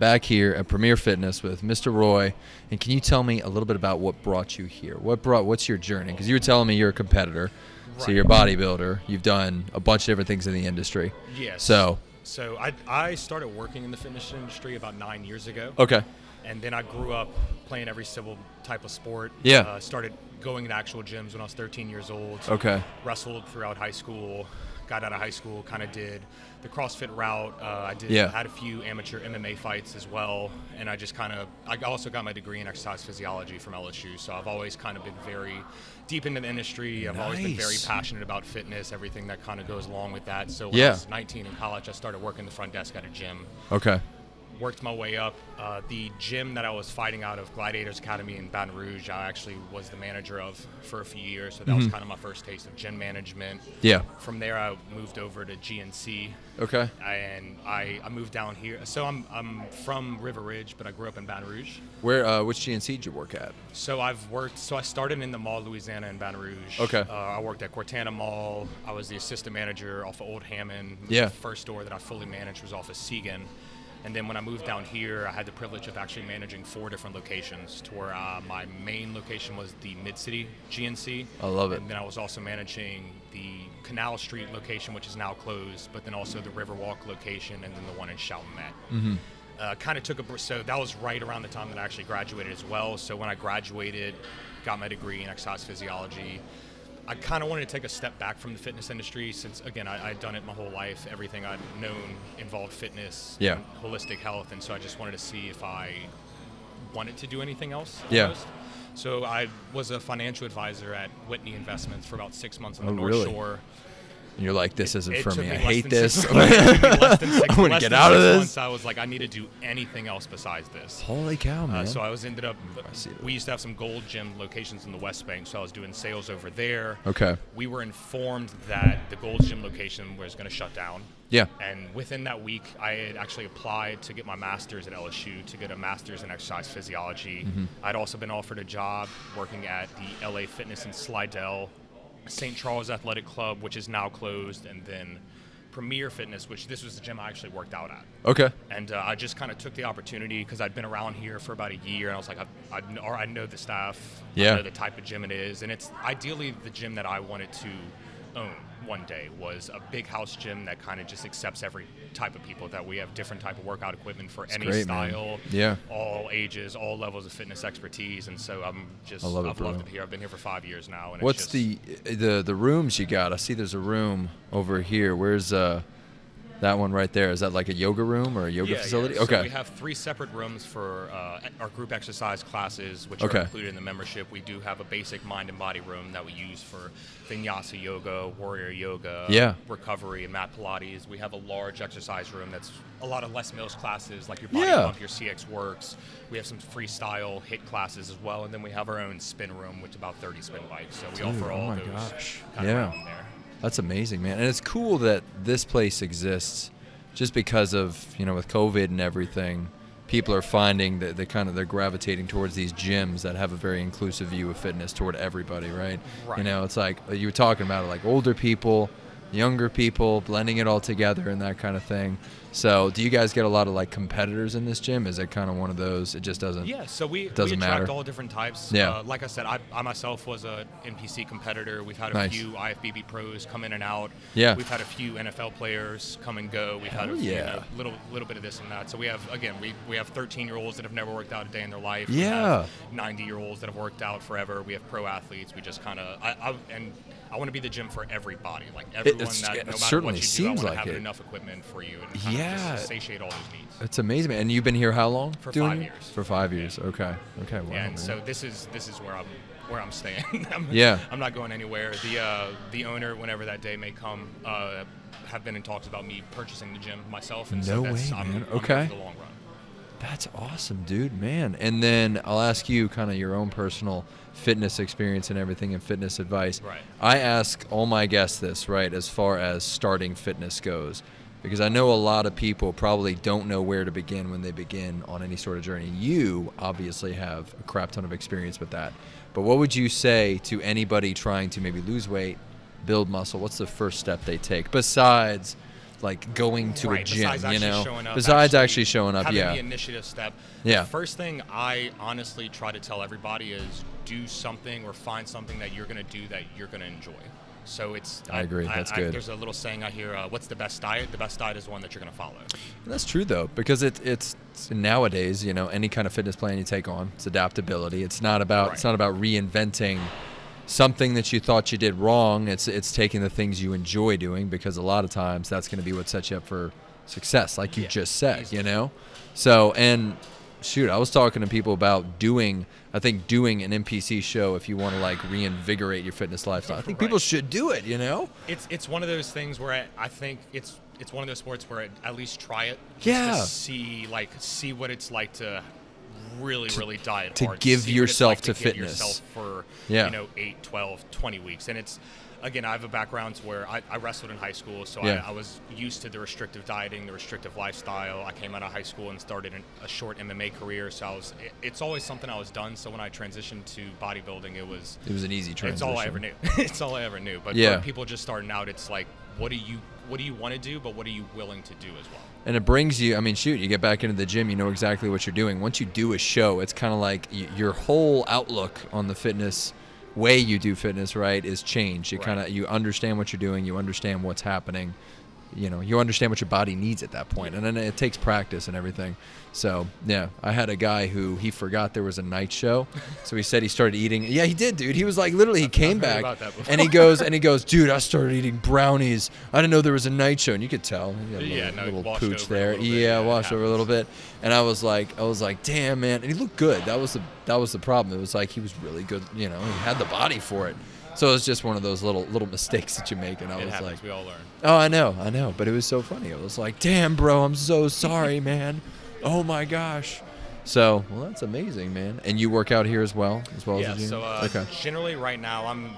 back here at Premier Fitness with Mr. Roy. And can you tell me a little bit about what brought you here? What brought? What's your journey? Because you were telling me you're a competitor, so you're a bodybuilder. You've done a bunch of different things in the industry. Yes. So So I, I started working in the fitness industry about nine years ago. okay, And then I grew up playing every civil type of sport. Yeah. Uh, started going to actual gyms when I was 13 years old. okay, Wrestled throughout high school. Got out of high school, kind of did the CrossFit route. Uh, I did Yeah. had a few amateur MMA fights as well, and I just kind of I also got my degree in exercise physiology from LSU. So I've always kind of been very deep into the industry. I've always been very passionate about fitness, everything that kind of goes along with that. So when Yeah. I was 19 in college, I started working the front desk at a gym okay. Worked my way up. Uh, the gym that I was fighting out of, Gladiators Academy in Baton Rouge, I actually was the manager of for a few years. So that was kind of my first taste of gym management. Mm-hmm. Yeah. From there, I moved over to GNC, Okay. and I, I moved down here. So I'm, I'm from River Ridge, but I grew up in Baton Rouge. Where? Uh, which GNC did you work at? So I've worked. So I started in the mall, Louisiana, in Baton Rouge. Okay. Uh, I worked at Cortana Mall. I was the assistant manager off of Old Hammond. Yeah. The first store that I fully managed was off of Siegen. And then when I moved down here, I had the privilege of actually managing four different locations. To where uh, my main location was the Mid City GNC. I love it. And then I was also managing the Canal Street location, which is now closed, but then also the Riverwalk location, and then the one in Chalmette Mm-hmm. uh, kind of took a so that was right around the time that I actually graduated as well. So when I graduated, got my degree in exercise physiology, I kind of wanted to take a step back from the fitness industry since again I, I'd done it my whole life. Everything I'd known involved fitness, Yeah. holistic health, and so I just wanted to see if I wanted to do anything else. Yeah. almost. So I was a financial advisor at Whitney Investments for about six months on the Oh, North really? Shore. And you're like, this isn't It for me. I hate this. six months- it took me less than six- I want to get out of this. months, I was like, I need to do anything else besides this. Holy cow, man. Uh, so I was ended up. We used to have some gold gym locations in the West Bank, so I was doing sales over there. okay. We were informed that the gold gym location was going to shut down. Yeah. And within that week, I had actually applied to get my master's at LSU to get a master's in exercise physiology. Mm-hmm. I'd also been offered a job working at the LA Fitness in Slidell, St. Charles Athletic Club, which is now closed, and then Premier Fitness, which this was the gym I actually worked out at. Okay. And uh, I just kind of took the opportunity because I'd been around here for about a year, and I was like, I, I, kn- or I know the staff, Yeah. I know the type of gym it is, and it's ideally the gym that I wanted to own one day was a big house gym that kind of just accepts every type of people. That we have different type of workout equipment for any great, man. style, Yeah. all ages, all levels of fitness expertise, and so I'm just I love it, I've loved it here. I've been here for five years now, and What's it's just, the the the rooms you got? I see there's a room over here. Where's uh that one right there? Is that like a yoga room or a yoga yeah, facility? Yeah. So okay. we have three separate rooms for uh, our group exercise classes, which Okay. are included in the membership. We do have a basic mind and body room that we use for vinyasa yoga, warrior yoga, Yeah. recovery, and mat Pilates. We have a large exercise room that's a lot of Les Mills classes, like your body Yeah. pump, your CX works. We have some freestyle HIIT classes as well, and then we have our own spin room, which is about 30 spin bikes. So we Dude, offer oh all my those gosh. kind Yeah. of around there. That's amazing, man. And it's cool that this place exists just because of, you know, with COVID and everything, people are finding that they kind of they're gravitating towards these gyms that have a very inclusive view of fitness toward everybody, right? You know, it's like you were talking about it, like older people, younger people, blending it all together and that kind of thing. So, do you guys get a lot of like competitors in this gym? Is it kind of one of those? It just doesn't. Yeah, so we, we doesn't attract matter. all different types. Yeah. Uh, like I said, I, I myself was a NPC competitor. We've had a Nice. few IFBB pros come in and out. Yeah. We've had a few NFL players come and go. We've had Hell a few, you yeah. know, little little bit of this and that. So we have again we, we have 13 year olds that have never worked out a day in their life. Yeah. 90 year olds that have worked out forever. We have pro athletes. We just kind of I, I and I want to be the gym for everybody. Like everyone it's- that it no matter certainly what you seems do, I like want to have it. enough equipment for you and Yeah. satiate all those needs. It's amazing, man. And you've been here how long? For doing five years. For five years. Okay. Okay. Wow. Yeah, and man. so this is this is where I'm where I'm staying. I'm, Yeah. I'm not going anywhere. The uh, the owner, whenever that day may come, uh, have been in talks about me purchasing the gym myself. And No so that's, way, I'm, man. I'm Okay. The long run. That's awesome, dude, man. And then I'll ask you kind of your own personal fitness experience and everything and fitness advice. Right. I ask all my guests this, right, as far as starting fitness goes. Because I know a lot of people probably don't know where to begin when they begin on any sort of journey. You obviously have a crap ton of experience with that. But what would you say to anybody trying to maybe lose weight, build muscle? What's the first step they take besides like going to right, a gym, besides you actually know. showing up, besides actually showing up, having yeah. the initiative step. Yeah. The first thing I honestly try to tell everybody is do something or find something that you're going to do that you're going to enjoy. So it's. I agree. That's good. there's a little saying I hear: uh, "What's the best diet? The best diet is one that you're going to follow." That's true though, because it, it's it's nowadays, you know, any kind of fitness plan you take on, it's adaptability. It's not about it's not about reinventing something that you thought you did wrong. It's it's taking the things you enjoy doing because a lot of times that's going to be what sets you up for success, like you Yeah, just said, easily. you know. So and shoot, I was talking to people about doing. I think doing an NPC show if you want to like reinvigorate your fitness lifestyle. I think people should do it. You know. It's it's one of those things where I, I think it's it's one of those sports where I, at least try it. Yeah. To see like see what it's like to really really diet to hard. give see what it's yourself like to give fitness. yourself for Yeah. you know 8, 12, 20 weeks, and it's. Again, I have a background to where I, I wrestled in high school, so Yeah. I, I was used to the restrictive dieting, the restrictive lifestyle. I came out of high school and started an, a short MMA career, so I was. It, it's always something I was done. So when I transitioned to bodybuilding, it was It was an easy transition. it's all I ever knew. it's all I ever knew. But Yeah. people just starting out, it's like, what do you what do you want to do, but what are you willing to do as well? and it brings you i mean shoot you get back into the gym you know exactly what you're doing once you do a show it's kind of like y- your whole outlook on the fitness way you do fitness right is changed you Right. kind of you understand what you're doing you understand what's happening you know you understand what your body needs at that point. And then it takes practice and everything. So yeah i had a guy who he forgot there was a night show. So he said he started eating. Yeah he did dude. He was like literally he came back about that before. and he goes and he goes dude i started eating brownies. I didn't know there was a night show. And you could tell. He had a Yeah, little, no, little pooch there. little yeah yeah, washed over a little bit. And i was like i was like damn man. And he looked good. That was the that was the problem. It was like he was really good you know he had the body for it so it was just one of those little little mistakes that you make and i It was happens. like we all learn. Oh, I know, I know, but it was so funny. I was like, "Damn, bro, I'm so sorry, man. Oh my gosh." So, well, that's amazing, man. And you work out here as well, as well Yeah. as the gym. So uh, okay, generally, right now, I'm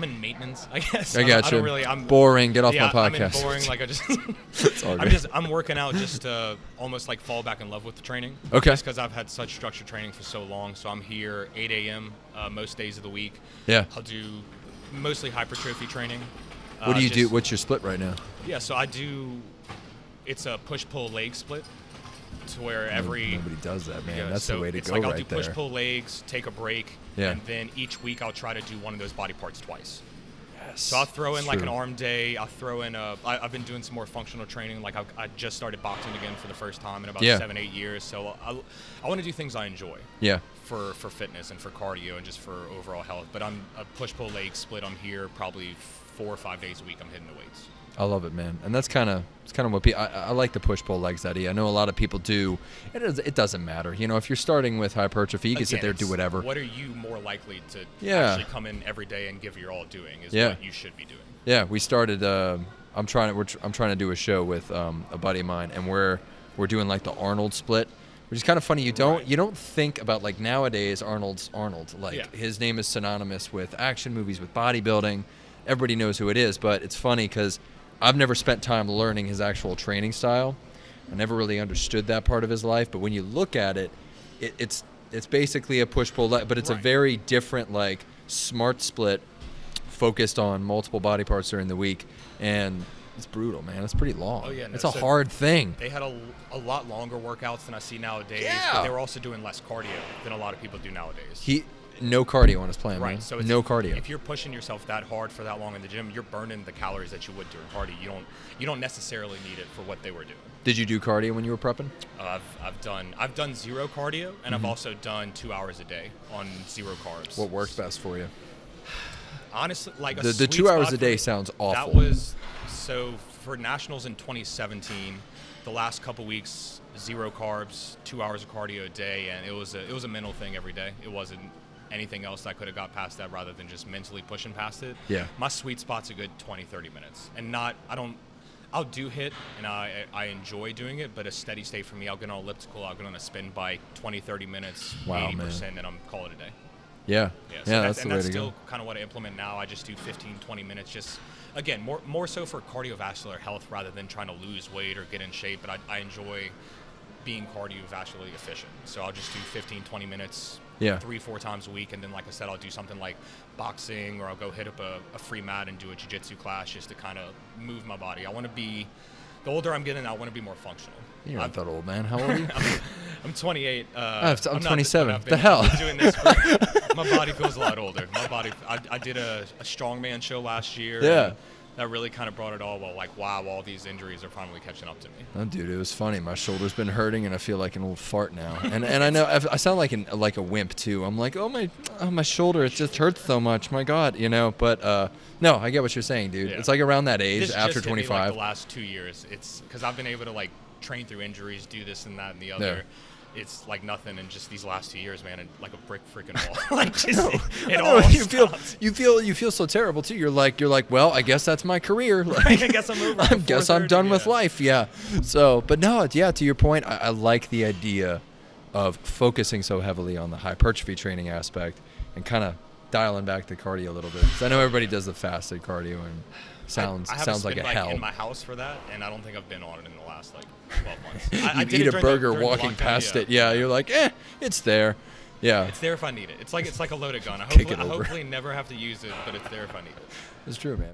I'm in maintenance. I guess. I got I you. don't really. I'm boring. Get off yeah, my I'm podcast. boring. Like I just. I'm just I'm working out just to almost like fall back in love with the training. Okay. Just because I've had such structured training for so long, so I'm here 8 a.m. Uh, most days of the week. Yeah. I'll do mostly hypertrophy training. What Uh, do you do? What's your split right now? Yeah, so I do. It's a push pull leg split, to where every nobody does that, man. Yeah, That's so the way to it's go like I'll right do push pull legs, take a break, Yeah. and then each week I'll try to do one of those body parts twice. Yes. So I'll throw in It's like an arm day. I'll throw in a. I, I've been doing some more functional training. Like I, I just started boxing again for the first time in about Yeah. seven, eight years. So I, I want to do things I enjoy Yeah. for for fitness and for cardio and just for overall health. But I'm a push pull leg split. I'm here probably four or five days a week. I'm hitting the weights. I love it, man, and that's kind of it's kind of what people. I, I like the push pull legs idea. I know a lot of people do. It is, it doesn't matter, you know. If you're starting with hypertrophy, you can sit there and do whatever. What are you more likely to Yeah. actually come in every day and give your all doing is Yeah. what you should be doing. Yeah, we started. Uh, I'm trying to. We're tr- I'm trying to do a show with um, a buddy of mine, and we're we're doing like the Arnold split, which is kind of funny. You don't Right. you don't think about like nowadays Arnold's Arnold. Like Yeah. his name is synonymous with action movies, with bodybuilding. Everybody knows who it is, but it's funny because I've never spent time learning his actual training style. I never really understood that part of his life. But when you look at it, it it's it's basically a push pull, but it's a very different like smart split focused on multiple body parts during the week, and it's brutal, man. It's pretty long. Oh, yeah, no, it's a so- hard thing. They had a, a lot longer workouts than I see nowadays, Yeah. but they were also doing less cardio than a lot of people do nowadays. He no cardio on his plan, right, man. so it's, no cardio. If you're pushing yourself that hard for that long in the gym, you're burning the calories that you would during cardio. You don't you don't necessarily need it for what they were doing. Did you do cardio when you were prepping? Uh, I've, I've done I've done zero cardio, and I've also done two hours a day on zero carbs. Mm-hmm. What worked best for you? Honestly, like a The- the two hours a day for- sounds awful. That was so for nationals in 2017. The last couple weeks, zero carbs, two hours of cardio a day, and it was a it was a mental thing every day. It wasn't anything else I could have got past that rather than just mentally pushing past it. Yeah. My sweet spot's a good 20, 30 minutes, and not I don't. I'll do HIIT and I, I enjoy doing it, but a steady state for me, I'll get on elliptical, I'll get on a spin bike, 20, 30 minutes, Wow, 80%, and I'm call it a day. Yeah, Yeah, yeah, so that's, that's, the and that's still kind of what I implement now. I just do 15, 20 minutes, just again more more so for cardiovascular health rather than trying to lose weight or get in shape. But I, I enjoy being cardiovascularly efficient, so I'll just do 15, 20 minutes Yeah. three, four times a week, and then like I said, I'll do something like boxing, or I'll go hit up a, a free mat and do a jiu-jitsu class just to kind of move my body. I want to be. The older I'm getting, I want to be more functional. You're not I've- that old, man. How old are you? I'm 28. Uh, I'm not, but 27. I've The hell? Doing this. For, my body feels a lot older. My body. I, I did a, a strongman show last year. Yeah. and That really kind of brought it all. Well, like wow, all these injuries are finally catching up to me. Oh, dude, it was funny. My shoulder's been hurting, and I feel like an old fart now. And and I know I've, sound like an like a wimp too. I'm like, oh my, oh my shoulder, it just hurts so much. My God, you know. But uh, no, I get what you're saying, dude. Yeah. It's like around that age, This after just hit me, 25. like, the last two years, it's because I've been able to like train through injuries, do this and that and the other. It's like nothing, and just these last two years, man, and like a brick freaking wall. like just, it, it all you feel you feel you feel so terrible too. You're like you're like, well, I guess that's my career. Like, I guess I'm over I guess I'm 30, done with life. Yeah. So, but no, yeah. To your point, I, I like the idea of focusing so heavily on the hypertrophy training aspect and kind of dialing back the cardio a little bit. 'Cause I know everybody does the fasted cardio and sounds I, I sounds a like a bike hell. in my house for that, and I don't think I've been on it in the last like 12 months. I, I you eat a burger the walking past yeah. it. Yeah, you're like, eh, it's there. Yeah, It's there if I need it. It's like it's like a loaded gun. I hopefully, I hopefully never have to use it, but it's there if I need it. it's true, man.